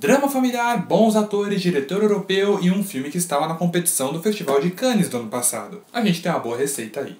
Drama familiar, bons atores, diretor europeu e um filme que estava na competição do Festival de Cannes do ano passado. A gente tem uma boa receita aí.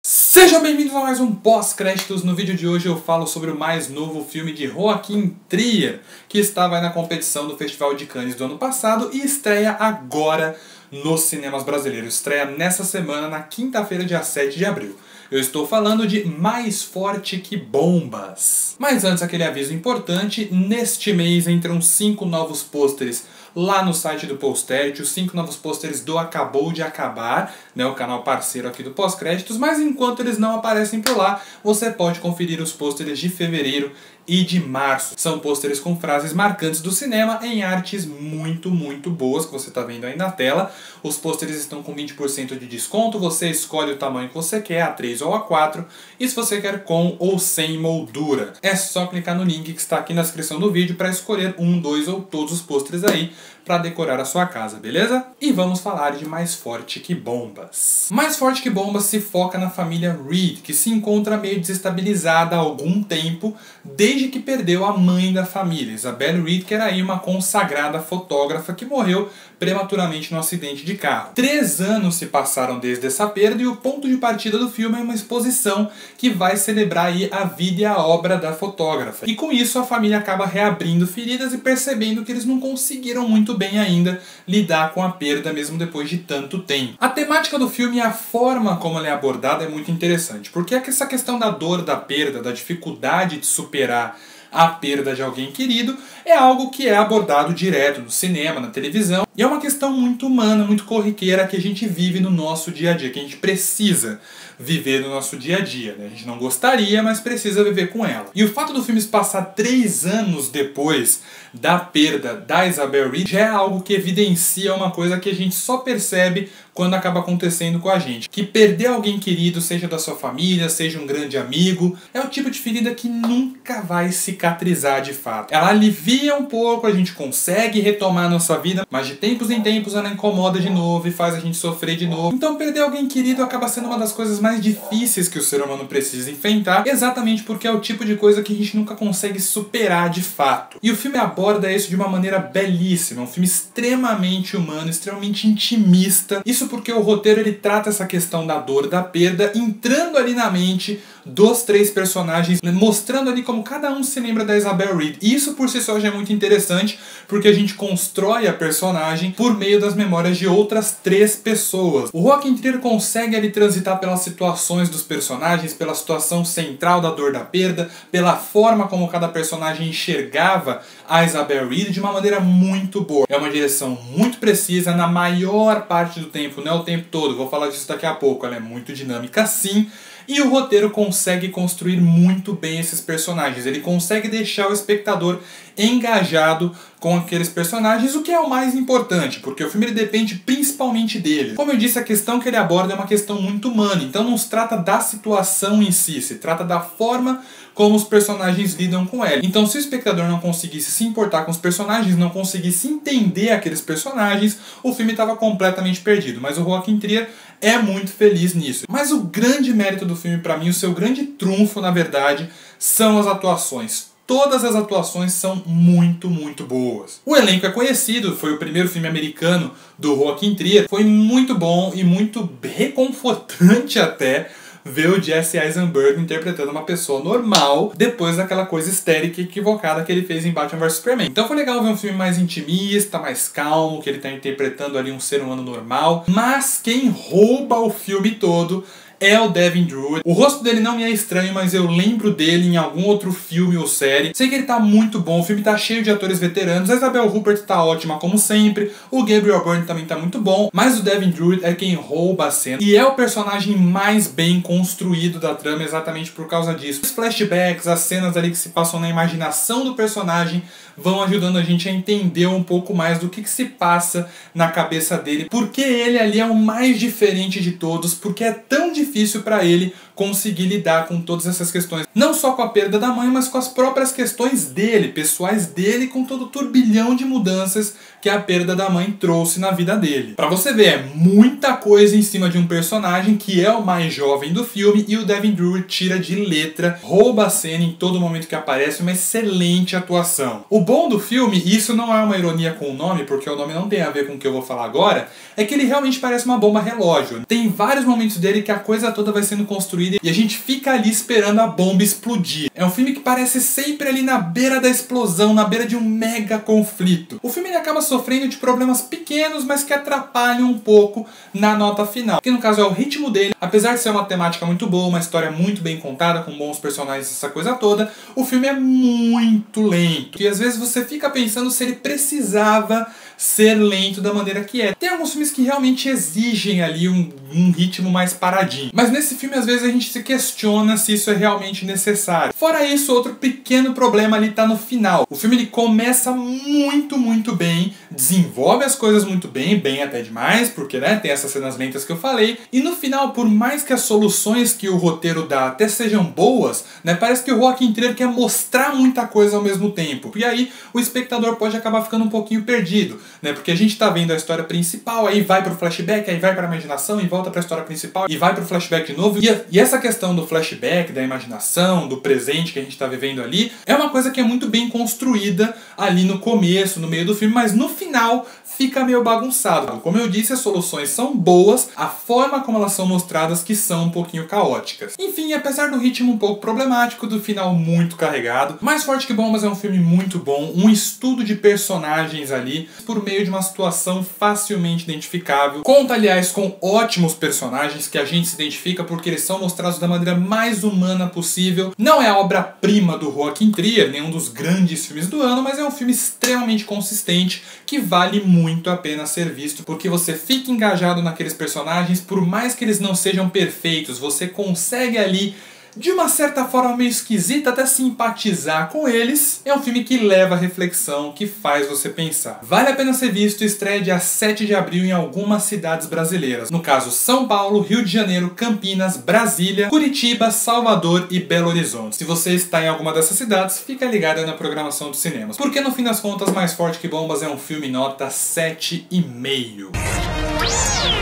Sejam bem-vindos a mais um pós-créditos. No vídeo de hoje eu falo sobre o mais novo filme de Joaquim Trier, que estava na competição do Festival de Cannes do ano passado e estreia agora nos cinemas brasileiros. Estreia nessa semana, na quinta-feira, dia 7 de abril. Eu estou falando de Mais Forte Que Bombas. Mas antes, aquele aviso importante: neste mês entram cinco novos pôsteres lá no site do Posterity, os cinco novos pôsteres do Acabou de Acabar, né, o canal parceiro aqui do Pós-Créditos, mas enquanto eles não aparecem por lá, você pode conferir os pôsteres de fevereiro e de março. São pôsteres com frases marcantes do cinema em artes muito, muito boas, que você está vendo aí na tela. Os pôsteres estão com 20% de desconto, você escolhe o tamanho que você quer, A3 ou A4, e se você quer com ou sem moldura. É só clicar no link que está aqui na descrição do vídeo para escolher um, dois ou todos os pôsteres aí para decorar a sua casa, beleza? E vamos falar de Mais Forte Que Bombas. Mais Forte Que Bombas se foca na família Reed, que se encontra meio desestabilizada há algum tempo, desde que perdeu a mãe da família, Isabelle Reed, que era aí uma consagrada fotógrafa que morreu prematuramente no acidente de carro. Três anos se passaram desde essa perda e o ponto de partida do filme é uma exposição que vai celebrar aí a vida e a obra da fotógrafa. E com isso a família acaba reabrindo feridas e percebendo que eles não conseguiram muito muito bem ainda lidar com a perda mesmo depois de tanto tempo. A temática do filme e a forma como ela é abordada é muito interessante, porque essa questão da dor da perda, da dificuldade de superar a perda de alguém querido é algo que é abordado direto no cinema, na televisão, e é uma questão muito humana, muito corriqueira que a gente vive no nosso dia a dia, que a gente precisa viver no nosso dia a dia. Né? A gente não gostaria, mas precisa viver com ela. E o fato do filme se passar três anos depois da perda da Isabel Reed já é algo que evidencia uma coisa que a gente só percebe quando acaba acontecendo com a gente. Que perder alguém querido, seja da sua família, seja um grande amigo, é o tipo de ferida que nunca vai cicatrizar de fato. Ela alivia um pouco, a gente consegue retomar a nossa vida, mas de tempos em tempos ela incomoda de novo e faz a gente sofrer de novo. Então perder alguém querido acaba sendo uma das coisas mais difíceis que o ser humano precisa enfrentar, exatamente porque é o tipo de coisa que a gente nunca consegue superar de fato. E o filme aborda isso de uma maneira belíssima, um filme extremamente humano, extremamente intimista. Isso porque o roteiro ele trata essa questão da dor, da perda, entrando ali na mente dos três personagens, mostrando ali como cada um se lembra da Isabel Reed. E isso por si só já é muito interessante, porque a gente constrói a personagem por meio das memórias de outras três pessoas. O Joaquin Trier consegue ali transitar pelas situações dos personagens, pela situação central da dor da perda, pela forma como cada personagem enxergava a Isabel Reed de uma maneira muito boa. É uma direção muito precisa na maior parte do tempo, não é o tempo todo, vou falar disso daqui a pouco, ela é muito dinâmica sim, e o roteiro consegue construir muito bem esses personagens. Ele consegue deixar o espectador engajado com aqueles personagens, o que é o mais importante, porque o filme depende principalmente dele. Como eu disse, a questão que ele aborda é uma questão muito humana, então não se trata da situação em si, se trata da forma como os personagens lidam com ela. Então, se o espectador não conseguisse se importar com os personagens, não conseguisse entender aqueles personagens, o filme estava completamente perdido. Mas o Joaquim Trier é muito feliz nisso. Mas o grande mérito do filme para mim, o seu grande trunfo, na verdade, são as atuações Todas as atuações são muito, muito boas. O elenco é conhecido, foi o primeiro filme americano do Joaquin Trier. Foi muito bom e muito reconfortante até ver o Jesse Eisenberg interpretando uma pessoa normal depois daquela coisa histérica e equivocada que ele fez em Batman vs Superman. Então foi legal ver um filme mais intimista, mais calmo, que ele está interpretando ali um ser humano normal. Mas quem rouba o filme todo é o Devin Druid. O rosto dele não me é estranho, mas eu lembro dele em algum outro filme ou série. Sei que ele tá muito bom, o filme tá cheio de atores veteranos, a Isabel Rupert tá ótima como sempre, o Gabriel Byrne também tá muito bom, mas o Devin Druid é quem rouba a cena e é o personagem mais bem construído da trama exatamente por causa disso. Os flashbacks, as cenas ali que se passam na imaginação do personagem vão ajudando a gente a entender um pouco mais do que, que se passa na cabeça dele, porque ele ali é o mais diferente de todos, porque é tão difícil para ele conseguir lidar com todas essas questões. Não só com a perda da mãe, mas com as próprias questões dele, pessoais dele, com todo o turbilhão de mudanças que a perda da mãe trouxe na vida dele. Para você ver, é muita coisa em cima de um personagem que é o mais jovem do filme e o Devin Drury tira de letra, rouba a cena em todo momento que aparece, uma excelente atuação. O bom do filme, e isso não é uma ironia com o nome, porque o nome não tem a ver com o que eu vou falar agora, é que ele realmente parece uma bomba relógio. Tem vários momentos dele que a coisa toda vai sendo construída e a gente fica ali esperando a bomba explodir. É um filme que parece sempre ali na beira da explosão, na beira de um mega conflito. O filme acaba sofrendo de problemas pequenos, mas que atrapalham um pouco na nota final. Que no caso é o ritmo dele, apesar de ser uma temática muito boa, uma história muito bem contada, com bons personagens, essa coisa toda, o filme é muito lento. E às vezes você fica pensando se ele precisava ser lento da maneira que é. Tem alguns filmes que realmente exigem ali um, um ritmo mais paradinho. Mas nesse filme, às vezes, a gente se questiona se isso é realmente necessário. Fora isso, outro pequeno problema ali tá no final. O filme ele começa muito, muito bem, desenvolve as coisas muito bem, bem até demais, porque né, tem essas cenas lentas que eu falei. E no final, por mais que as soluções que o roteiro dá até sejam boas, né, parece que o Joaquim Trier quer mostrar muita coisa ao mesmo tempo. E aí o espectador pode acabar ficando um pouquinho perdido né? Porque a gente tá vendo a história principal, aí vai pro flashback, aí vai pra imaginação e volta pra história principal e vai pro flashback de novo. E, e essa questão do flashback, da imaginação, do presente que a gente tá vivendo ali, é uma coisa que é muito bem construída ali no começo, no meio do filme, mas no final fica meio bagunçado. Como eu disse, as soluções são boas, a forma como elas são mostradas que são um pouquinho caóticas. Enfim, apesar do ritmo um pouco problemático, do final muito carregado, Mais Forte que Bombas é um filme muito bom, um estudo de personagens ali, por meio de uma situação facilmente identificável. Conta, aliás, com ótimos personagens que a gente se identifica porque eles são mostrados da maneira mais humana possível. Não é a obra-prima do Joaquim Trier, nenhum dos grandes filmes do ano, mas é um filme extremamente consistente que vale muito muito a pena ser visto, porque você fica engajado naqueles personagens, por mais que eles não sejam perfeitos, você consegue ali de uma certa forma meio esquisita, até simpatizar com eles. É um filme que leva reflexão, que faz você pensar. Vale a pena ser visto, estreia dia 7 de abril em algumas cidades brasileiras. No caso, São Paulo, Rio de Janeiro, Campinas, Brasília, Curitiba, Salvador e Belo Horizonte. Se você está em alguma dessas cidades, fica ligado na programação dos cinemas. Porque no fim das contas, Mais Forte que Bombas é um filme nota 7,5.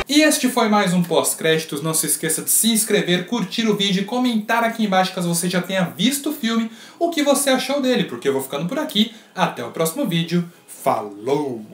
E este foi mais um pós-créditos. Não se esqueça de se inscrever, curtir o vídeo e comentar aqui embaixo caso você já tenha visto o filme, o que você achou dele, porque eu vou ficando por aqui. Até o próximo vídeo. Falou!